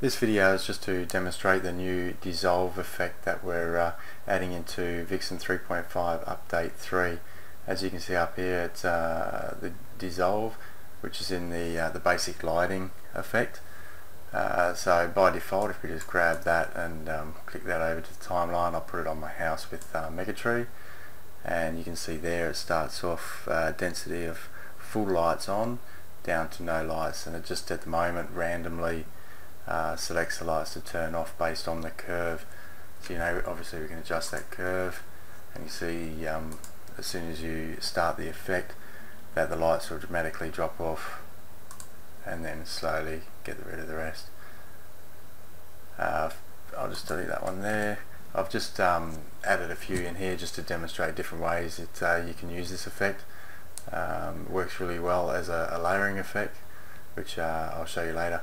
This video is just to demonstrate the new dissolve effect that we're uh, adding into Vixen 3.5 update 3. As you can see up here it's uh, the dissolve which is in the, uh, the basic lighting effect. Uh, so by default if we just grab that and um, click that over to the timeline I'll put it on my house with uh, Megatree and you can see there it starts off uh, density of full lights on down to no lights and it just at the moment randomly uh, selects the lights to turn off based on the curve. So you know obviously we can adjust that curve and you see um, as soon as you start the effect that the lights will dramatically drop off and then slowly get rid of the rest. Uh, I'll just delete that one there. I've just um, added a few in here just to demonstrate different ways that uh, you can use this effect. Um, works really well as a, a layering effect which uh, I'll show you later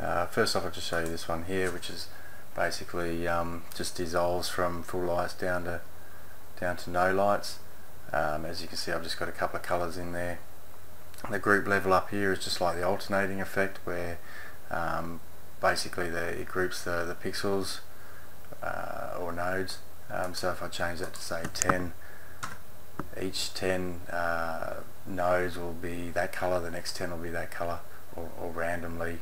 uh, first off I'll just show you this one here which is basically um, just dissolves from full lights down to down to no lights. Um, as you can see I've just got a couple of colors in there. The group level up here is just like the alternating effect where um, basically the, it groups the, the pixels uh, or nodes. Um, so if I change that to say 10 each 10 uh, nodes will be that color the next 10 will be that color or, or randomly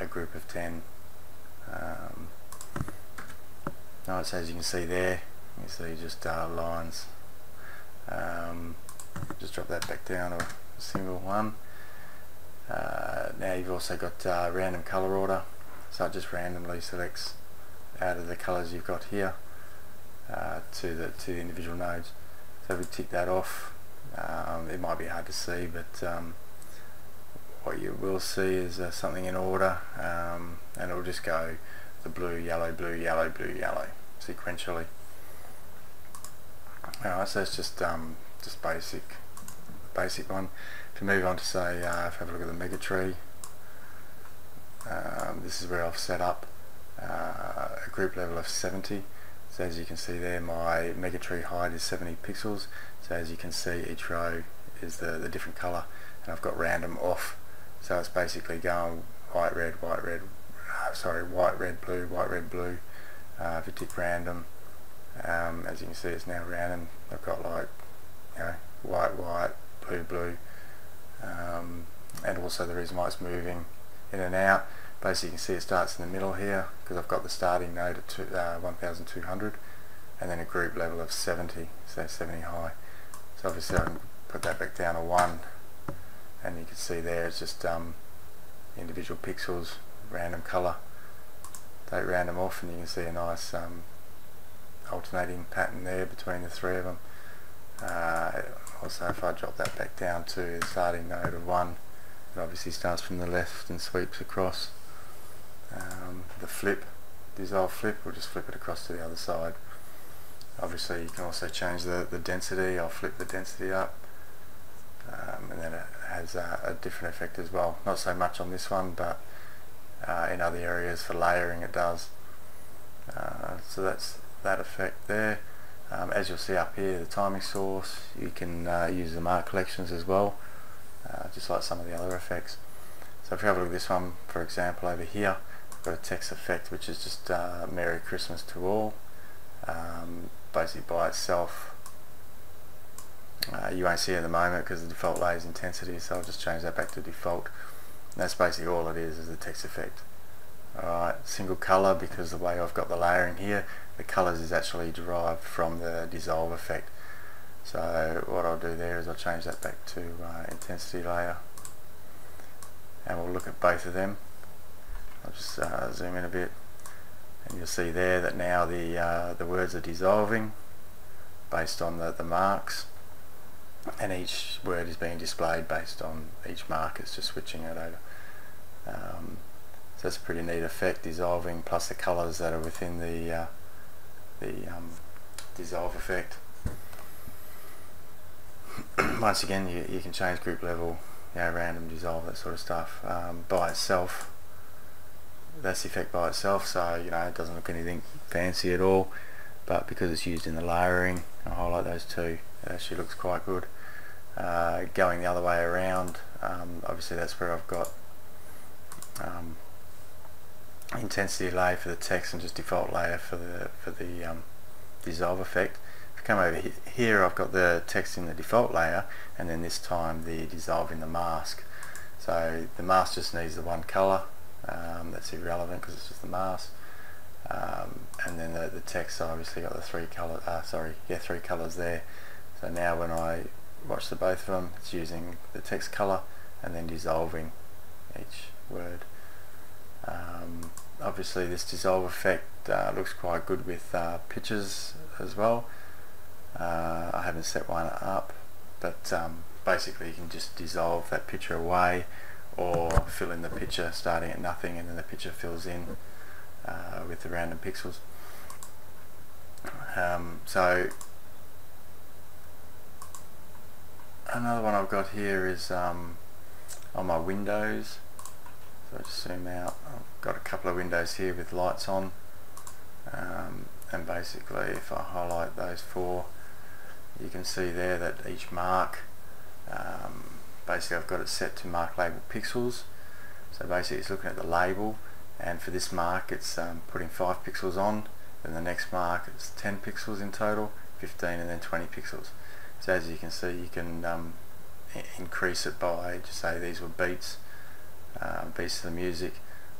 a group of 10 um, nice as you can see there. You see just uh, lines. Um, just drop that back down to a single one. Uh, now you've also got uh, random color order. So it just randomly selects out of the colors you've got here uh, to the to the individual nodes. So if we tick that off um, it might be hard to see but um, what you will see is uh, something in order um, and it will just go the blue, yellow, blue, yellow, blue, yellow sequentially. Alright, so it's just um, just basic basic one. To move on to say, uh, if have a look at the mega tree, um, this is where I've set up uh, a group level of 70. So as you can see there, my mega tree height is 70 pixels. So as you can see, each row is the, the different color, and I've got random off so it's basically going white, red, white, red, uh, sorry, white, red, blue, white, red, blue. Uh, if you tick random, um, as you can see it's now random. I've got like, you know, white, white, blue, blue. Um, and also the reason why it's moving in and out. Basically you can see it starts in the middle here because I've got the starting node at two, uh, 1200 and then a group level of 70, so 70 high. So obviously I can put that back down to 1 and you can see there it's just um, individual pixels random color take random off and you can see a nice um, alternating pattern there between the three of them. Uh, also if I drop that back down to the starting node of 1 it obviously starts from the left and sweeps across. Um, the flip dissolve flip we'll just flip it across to the other side. Obviously you can also change the, the density I'll flip the density up um, and then it has a, different effect as well. Not so much on this one, but uh, in other areas for layering it does. Uh, so that's that effect there. Um, as you'll see up here, the timing source, you can uh, use the mark collections as well, uh, just like some of the other effects. So if you have a look at this one, for example, over here, I've got a text effect which is just uh, Merry Christmas to all. Um, basically by itself uh, you won't see at the moment because the default layer is intensity so I'll just change that back to default. That's basically all it is is the text effect. Alright single color because the way I've got the layering here the colors is actually derived from the dissolve effect. So what I'll do there is I'll change that back to uh, intensity layer. And we'll look at both of them. I'll just uh, zoom in a bit. And you'll see there that now the uh, the words are dissolving based on the, the marks and each word is being displayed based on each mark it's just switching it over. Um, so it's a pretty neat effect dissolving plus the colors that are within the uh, the um, dissolve effect. Once again you, you can change group level you know, random dissolve that sort of stuff um, by itself. That's the effect by itself so you know it doesn't look anything fancy at all but because it's used in the layering I'll highlight those two it actually looks quite good uh, going the other way around um, obviously that's where I've got um, intensity layer for the text and just default layer for the for the um, dissolve effect. If I come over he here I've got the text in the default layer and then this time the dissolve in the mask. So the mask just needs the one colour, um, that's irrelevant because it's just the mask. Um, and then the, the text obviously got the three colour, uh, sorry, yeah, three colours there. So now when I watch the both of them, it's using the text colour and then dissolving each word. Um, obviously this dissolve effect uh, looks quite good with uh, pictures as well. Uh, I haven't set one up, but um, basically you can just dissolve that picture away or fill in the picture starting at nothing and then the picture fills in uh, with the random pixels. Um, so another one I've got here is um, on my windows. So I just zoom out. I've got a couple of windows here with lights on. Um, and basically if I highlight those four you can see there that each mark um, basically I've got it set to mark label pixels. So basically it's looking at the label and for this mark it's um, putting 5 pixels on then the next mark it's 10 pixels in total 15 and then 20 pixels so as you can see you can um, increase it by just say these were beats uh, beats of the music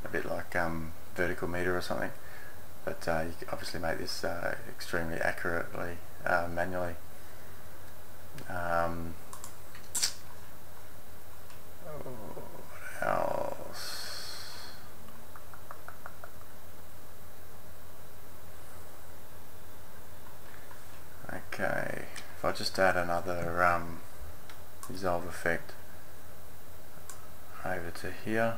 a bit like um, vertical meter or something. But uh, you obviously make this uh, extremely accurately uh, manually. Um, what else? Okay if I just add another um, dissolve effect over to here.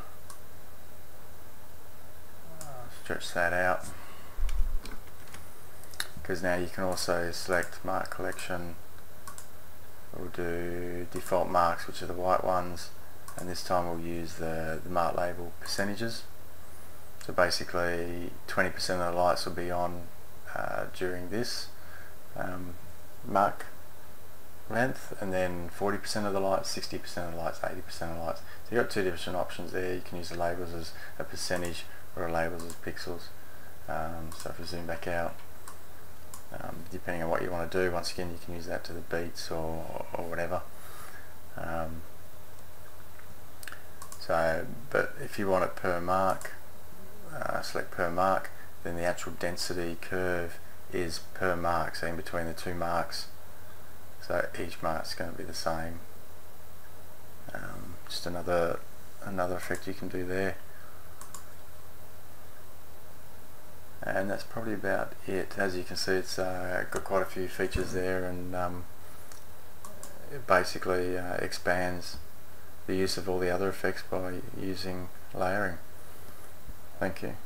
Stretch that out. Because now you can also select mark collection. We'll do default marks which are the white ones and this time we'll use the, the mark label percentages. So basically 20% of the lights will be on uh, during this um, mark length and then 40% of the lights, 60% of the lights, 80% of the lights. So you've got two different options there. You can use the labels as a percentage or the labels as pixels. Um, so if we zoom back out, um, depending on what you want to do, once again you can use that to the beats or, or whatever. Um, so, but if you want it per mark, uh, select per mark, then the actual density curve is per mark, so in between the two marks so each mark is going to be the same. Um, just another another effect you can do there. And that's probably about it. As you can see it's uh, got quite a few features there and um, it basically uh, expands the use of all the other effects by using layering. Thank you